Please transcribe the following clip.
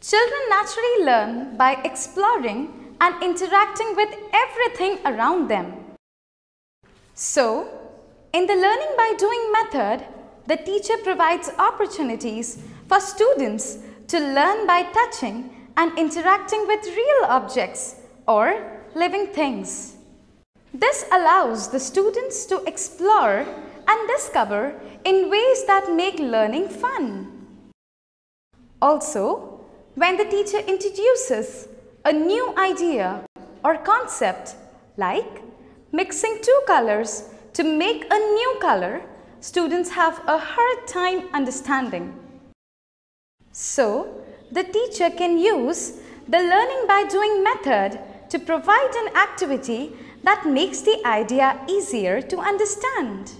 Children naturally learn by exploring and interacting with everything around them. So, in the learning by doing method, the teacher provides opportunities for students to learn by touching and interacting with real objects or living things. This allows the students to explore and discover in ways that make learning fun. Also, when the teacher introduces a new idea or concept like mixing two colors to make a new color, students have a hard time understanding. So, the teacher can use the learning by doing method to provide an activity that makes the idea easier to understand.